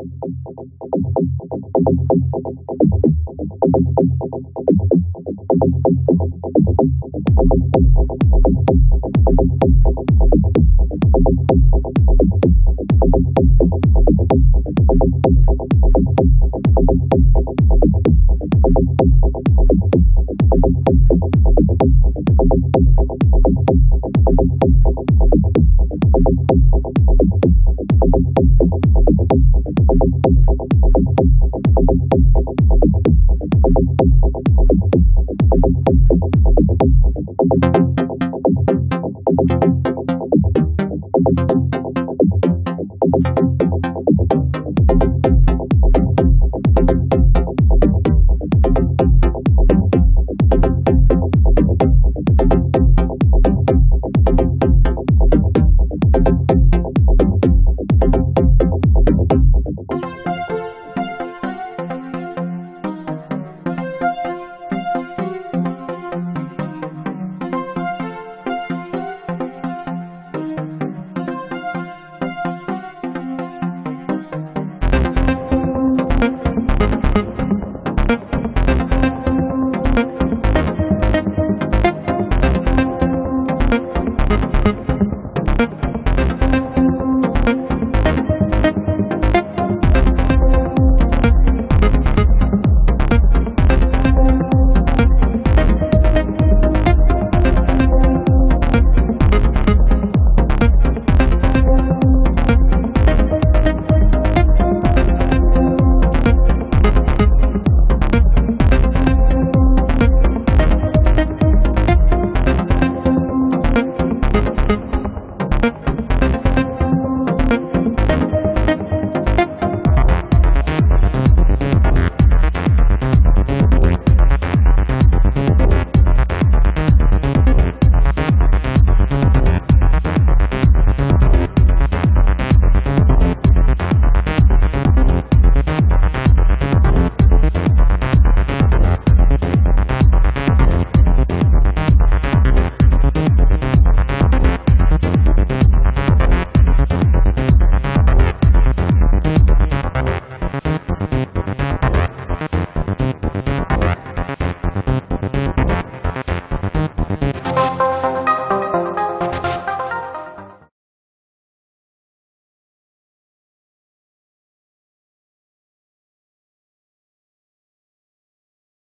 you Thank you.